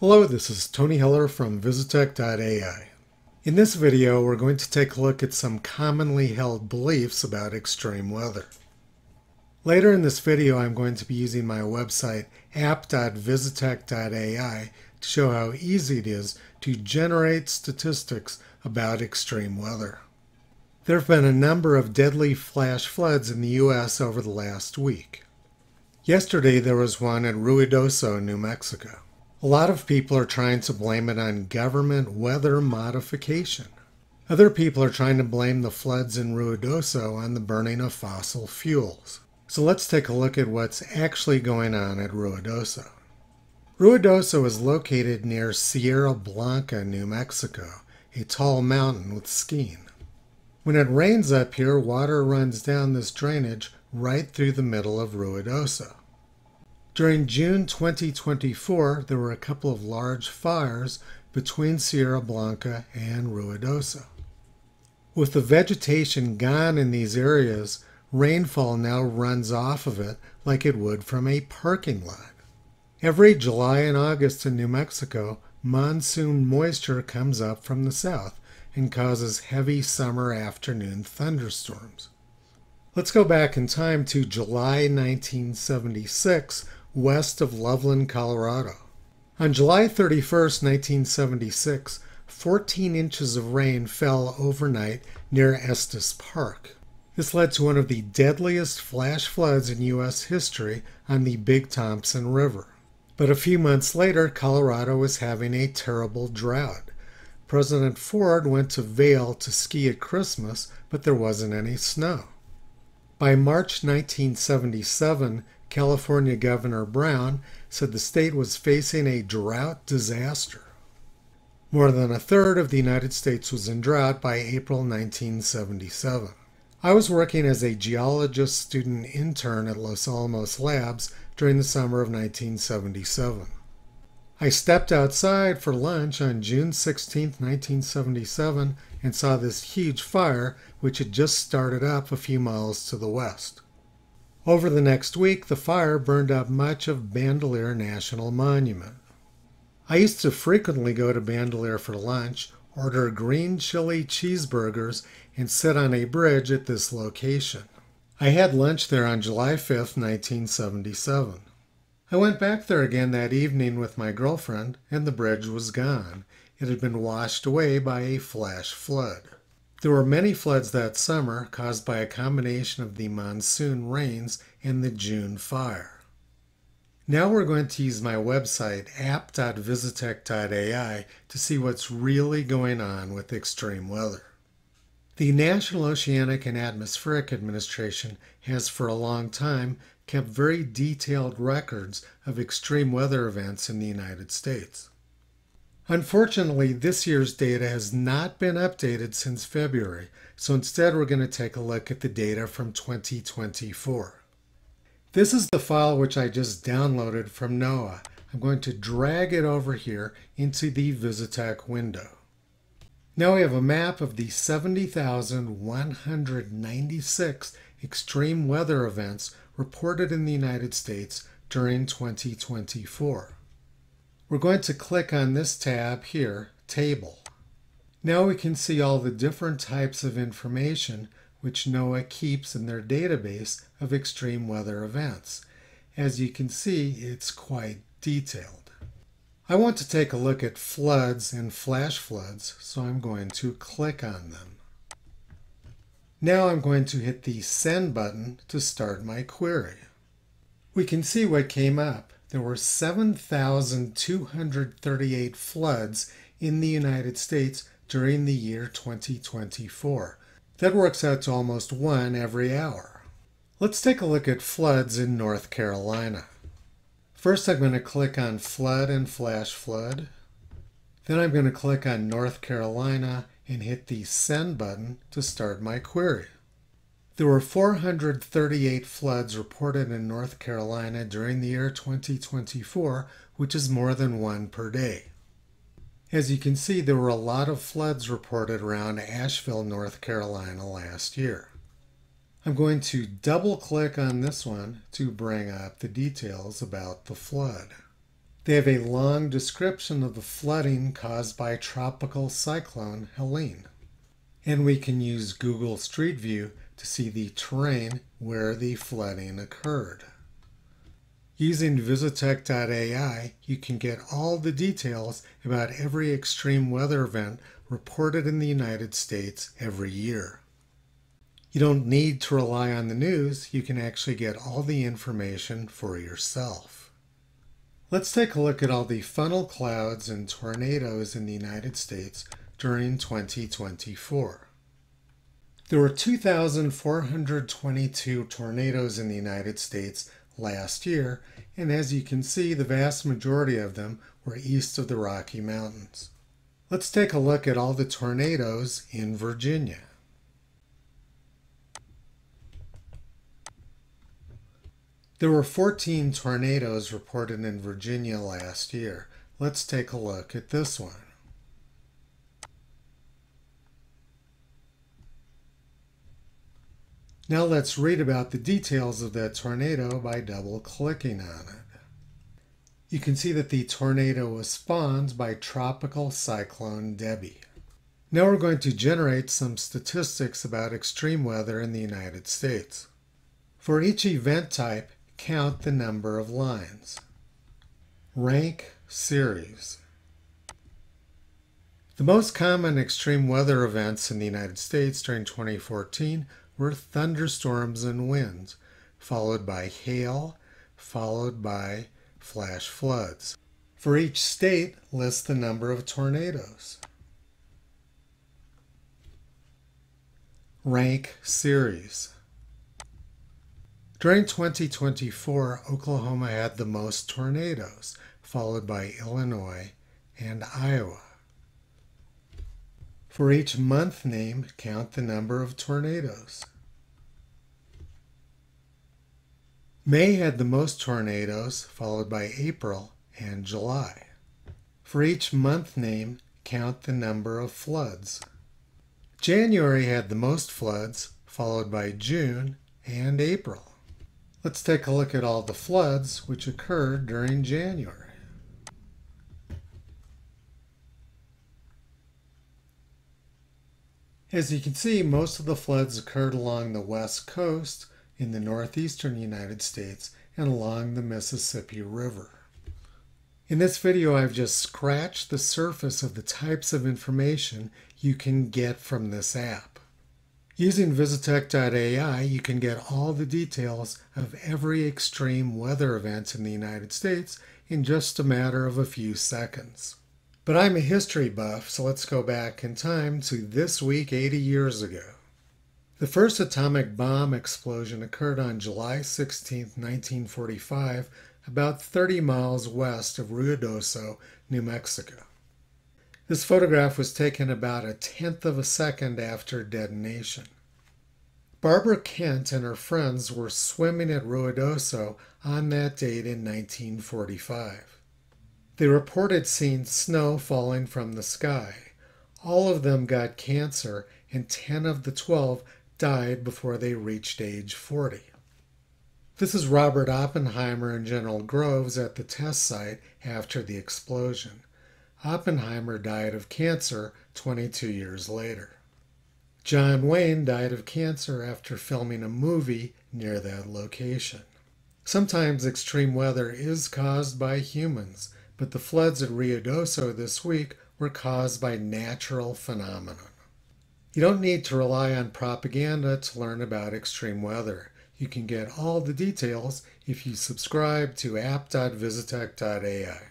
Hello, this is Tony Heller from Visitech.ai. In this video, we're going to take a look at some commonly held beliefs about extreme weather. Later in this video, I'm going to be using my website app.visitech.ai to show how easy it is to generate statistics about extreme weather. There have been a number of deadly flash floods in the U.S. over the last week. Yesterday, there was one at Ruidoso, New Mexico. A lot of people are trying to blame it on government weather modification. Other people are trying to blame the floods in Ruidoso on the burning of fossil fuels. So let's take a look at what's actually going on at Ruidoso. Ruidoso is located near Sierra Blanca, New Mexico, a tall mountain with skiing. When it rains up here, water runs down this drainage right through the middle of Ruidoso. During June 2024, there were a couple of large fires between Sierra Blanca and Ruidoso. With the vegetation gone in these areas, rainfall now runs off of it like it would from a parking lot. Every July and August in New Mexico, monsoon moisture comes up from the south and causes heavy summer afternoon thunderstorms. Let's go back in time to July 1976 west of Loveland, Colorado. On July 31, 1976, 14 inches of rain fell overnight near Estes Park. This led to one of the deadliest flash floods in U.S. history on the Big Thompson River. But a few months later, Colorado was having a terrible drought. President Ford went to Vail to ski at Christmas, but there wasn't any snow. By March 1977, California Governor Brown said the state was facing a drought disaster. More than a third of the United States was in drought by April 1977. I was working as a geologist student intern at Los Alamos Labs during the summer of 1977. I stepped outside for lunch on June 16, 1977, and saw this huge fire which had just started up a few miles to the west. Over the next week, the fire burned up much of Bandelier National Monument. I used to frequently go to Bandelier for lunch, order green chili cheeseburgers, and sit on a bridge at this location. I had lunch there on July 5, 1977. I went back there again that evening with my girlfriend, and the bridge was gone. It had been washed away by a flash flood. There were many floods that summer caused by a combination of the monsoon rains and the June fire. Now we're going to use my website app.visitech.ai to see what's really going on with extreme weather. The National Oceanic and Atmospheric Administration has for a long time kept very detailed records of extreme weather events in the United States. Unfortunately, this year's data has not been updated since February, so instead we're going to take a look at the data from 2024. This is the file which I just downloaded from NOAA. I'm going to drag it over here into the Visitech window. Now we have a map of the 70,196 extreme weather events reported in the United States during 2024. We're going to click on this tab here, Table. Now we can see all the different types of information which NOAA keeps in their database of extreme weather events. As you can see, it's quite detailed. I want to take a look at floods and flash floods, so I'm going to click on them. Now I'm going to hit the Send button to start my query. We can see what came up there were 7,238 floods in the United States during the year 2024. That works out to almost one every hour. Let's take a look at floods in North Carolina. First, I'm going to click on Flood and Flash Flood. Then I'm going to click on North Carolina and hit the Send button to start my query. There were 438 floods reported in North Carolina during the year 2024, which is more than one per day. As you can see, there were a lot of floods reported around Asheville, North Carolina last year. I'm going to double click on this one to bring up the details about the flood. They have a long description of the flooding caused by tropical cyclone Helene. And we can use Google Street View to see the terrain where the flooding occurred. Using Visitech.ai, you can get all the details about every extreme weather event reported in the United States every year. You don't need to rely on the news, you can actually get all the information for yourself. Let's take a look at all the funnel clouds and tornadoes in the United States during 2024. There were 2,422 tornadoes in the United States last year, and as you can see, the vast majority of them were east of the Rocky Mountains. Let's take a look at all the tornadoes in Virginia. There were 14 tornadoes reported in Virginia last year. Let's take a look at this one. Now let's read about the details of that tornado by double clicking on it. You can see that the tornado was spawned by Tropical Cyclone Debby. Now we're going to generate some statistics about extreme weather in the United States. For each event type, count the number of lines. Rank series. The most common extreme weather events in the United States during 2014 were thunderstorms and winds, followed by hail, followed by flash floods. For each state, list the number of tornadoes. Rank series. During 2024, Oklahoma had the most tornadoes, followed by Illinois and Iowa. For each month name, count the number of tornadoes. May had the most tornadoes, followed by April and July. For each month name, count the number of floods. January had the most floods, followed by June and April. Let's take a look at all the floods which occurred during January. As you can see, most of the floods occurred along the west coast in the northeastern United States and along the Mississippi River. In this video, I've just scratched the surface of the types of information you can get from this app. Using Visitech.ai, you can get all the details of every extreme weather event in the United States in just a matter of a few seconds. But I'm a history buff, so let's go back in time to this week 80 years ago. The first atomic bomb explosion occurred on July 16, 1945, about 30 miles west of Ruidoso, New Mexico. This photograph was taken about a tenth of a second after detonation. Barbara Kent and her friends were swimming at Ruidoso on that date in 1945. They reported seeing snow falling from the sky. All of them got cancer, and 10 of the 12 died before they reached age 40. This is Robert Oppenheimer and General Groves at the test site after the explosion. Oppenheimer died of cancer 22 years later. John Wayne died of cancer after filming a movie near that location. Sometimes extreme weather is caused by humans, but the floods at Ruidoso this week were caused by natural phenomena. You don't need to rely on propaganda to learn about extreme weather. You can get all the details if you subscribe to app.visitech.ai.